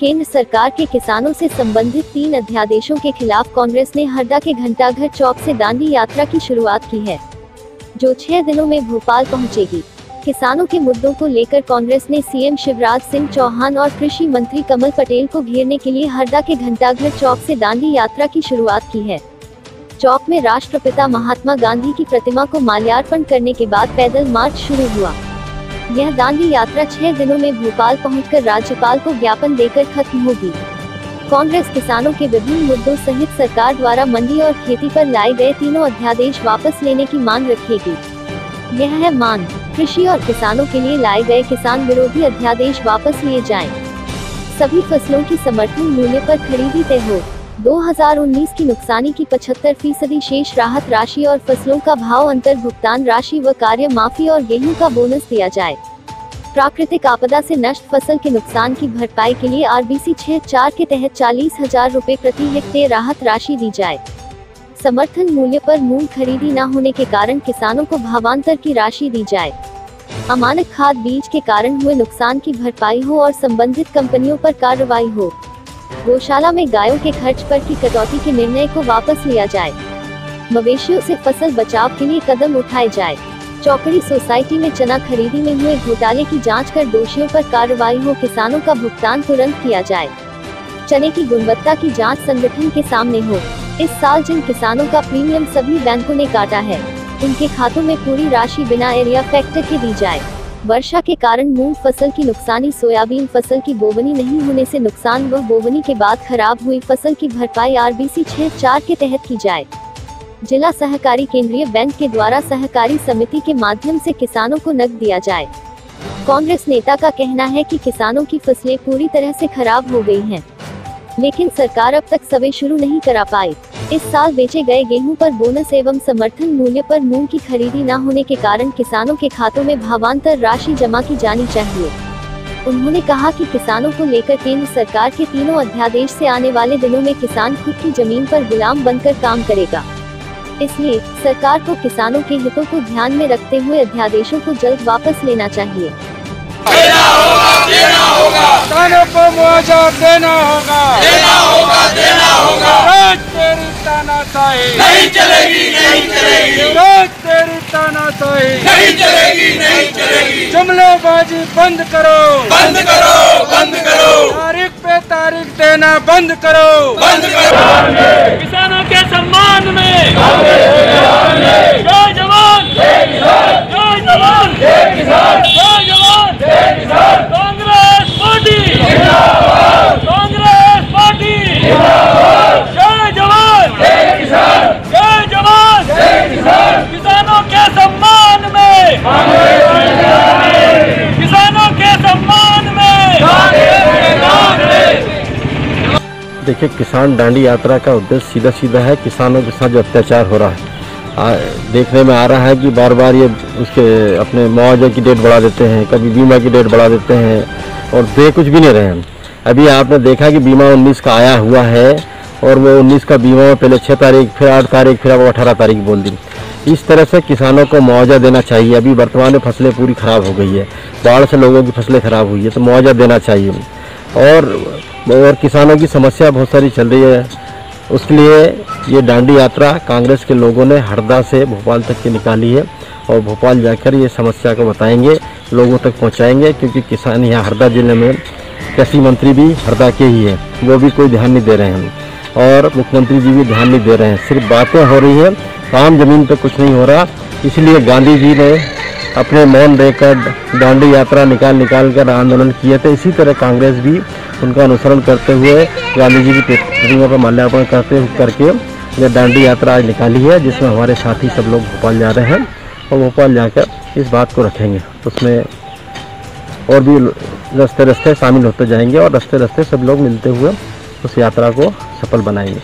केंद्र सरकार के किसानों से संबंधित तीन अध्यादेशों के खिलाफ कांग्रेस ने हरदा के घंटाघर चौक से दांडी यात्रा की शुरुआत की है, जो छह दिनों में भोपाल पहुंचेगी। किसानों के मुद्दों को लेकर कांग्रेस ने सीएम शिवराज सिंह चौहान और कृषि मंत्री कमल पटेल को घेरने के लिए हरदा के घंटाघर चौक से दांडी यात्रा की शुरुआत की है चौक में राष्ट्रपिता महात्मा गांधी की प्रतिमा को माल्यार्पण करने के बाद पैदल मार्च शुरू हुआ यह दांडी यात्रा छह दिनों में भोपाल पहुंचकर राज्यपाल को ज्ञापन देकर खत्म होगी। कांग्रेस किसानों के विभिन्न मुद्दों सहित सरकार द्वारा मंडी और खेती पर लाए गए तीनों अध्यादेश वापस लेने की मांग रखेगी। यह है मांग, कृषि और किसानों के लिए लाए गए किसान विरोधी अध्यादेश वापस लिए जाएँ। सभी फ़सलों की समर्थन मूल्य पर खरीदी तय हो। 2019 की नुकसानी की 75 फ़ीसदी शेष राहत राशि और फ़सलों का भाव अंतर भुगतान राशि व कार्य माफ़ी और गेहूँ का बोनस दिया जाए। प्राकृतिक आपदा से नष्ट फ़सल के नुकसान की भरपाई के लिए आरबीसी छह चार के तहत चालीस हज़ार रूपए प्रति हेक्टेयर राहत राशि दी जाए। समर्थन मूल्य पर मूंग खरीदी न होने के कारण किसानों को भावांतर की राशि दी जाए। अमानक खाद बीज के कारण हुए नुकसान की भरपाई हो और संबंधित कंपनियों पर कार्रवाई हो। गौशाला में गायों के खर्च पर की कटौती के निर्णय को वापस लिया जाए। मवेशियों से फ़सल बचाव के लिए कदम उठाए जाए। चौकड़ी सोसाइटी में चना खरीदी में हुए घोटाले की जाँच कर दोषियों पर कार्रवाई हो किसानों का भुगतान तुरंत किया जाए। चने की गुणवत्ता की जाँच संगठन के सामने हो। इस साल जिन किसानों का प्रीमियम सभी बैंकों ने काटा है, उनके खातों में पूरी राशि बिना एरिया फैक्टर के दी जाए। वर्षा के कारण मूंग फ़सल की नुकसानी सोयाबीन फ़सल की बोवनी नहीं होने से नुकसान व बोवनी के बाद खराब हुई फ़सल की भरपाई आरबीसी छह चार के तहत की जाए। जिला सहकारी केंद्रीय बैंक के द्वारा सहकारी समिति के माध्यम से किसानों को नकद दिया जाए। कांग्रेस नेता का कहना है कि किसानों की फ़सलें पूरी तरह से खराब हो गई हैं, लेकिन सरकार अब तक सवे शुरू नहीं करा पाई। इस साल बेचे गए गेहूँ पर बोनस एवं समर्थन मूल्य पर मूंग की खरीदी न होने के कारण किसानों के खातों में भावांतर राशि जमा की जानी चाहिए। उन्होंने कहा कि किसानों को लेकर केंद्र सरकार के तीनों अध्यादेश से आने वाले दिनों में किसान खुद की ज़मीन पर गुलाम बनकर काम करेगा। इसलिए सरकार को किसानों के हितों को ध्यान में रखते हुए अध्यादेशों को जल्द वापस लेना चाहिए। देना होगा देना होगा। किसानों को मुआवजा देना होगा। देना होगा देना होगा। तानाशाही नहीं चलेगी नहीं चलेगी। रोज तेरी तानाशाही नहीं चलेगी नहीं चलेगी। जुमलेबाजी बंद करो। बंद करो बंद करो। तारीख पे तारीख देना बंद करो। बंद करो। किसानों के सम्मान में। जय जवान। जय जवान। जय जवान कांग्रेस पार्टी कांग्रेस पार्टी जय जवान जय जवान किसानों के सम्मान में किसानों के सम्मान में देखिए किसान दांडी यात्रा का उद्देश्य सीधा सीधा है किसानों के साथ जो अत्याचार हो रहा है। आ, देखने में आ रहा है कि बार बार ये उसके अपने मुआवजे की डेट बढ़ा देते हैं कभी बीमा की डेट बढ़ा देते हैं और दे कुछ भी नहीं रहे हैं। अभी आपने देखा कि बीमा 19 का आया हुआ है और वो 19 का बीमा पहले छः तारीख फिर आठ तारीख फिर अब अठारह तारीख बोल दी। इस तरह से किसानों को मुआवजा देना चाहिए। अभी वर्तमान में फ़सलें पूरी खराब हो गई है। बाढ़ से लोगों की फ़सलें खराब हुई है तो मुआवजा देना चाहिए। और और किसानों की समस्या बहुत सारी चल रही है। उसके लिए ये डांडी यात्रा कांग्रेस के लोगों ने हरदा से भोपाल तक की निकाली है और भोपाल जाकर ये समस्या को बताएँगे, लोगों तक पहुंचाएँगे, क्योंकि किसान यहाँ हरदा ज़िले में कृषि मंत्री भी हरदा के ही है, वो भी कोई ध्यान नहीं दे रहे हैं। और मुख्यमंत्री जी भी ध्यान नहीं दे रहे हैं, सिर्फ़ बातें हो रही हैं, काम ज़मीन पर कुछ नहीं हो रहा, इसलिए गांधी जी ने अपने मौन रहकर दांडी यात्रा निकाल निकाल कर आंदोलन किए थे। इसी तरह कांग्रेस भी उनका अनुसरण करते हुए गांधी जी की प्रतिमा पर माल्यार्पण करते करके ये दांडी यात्रा आज निकाली है, जिसमें हमारे साथी सब लोग भोपाल जा रहे हैं और भोपाल जाकर इस बात को रखेंगे। उसमें और भी रस्ते रास्ते शामिल होते जाएँगे और रस्ते रास्ते सब लोग मिलते हुए उस यात्रा को सफल बनाएँगे।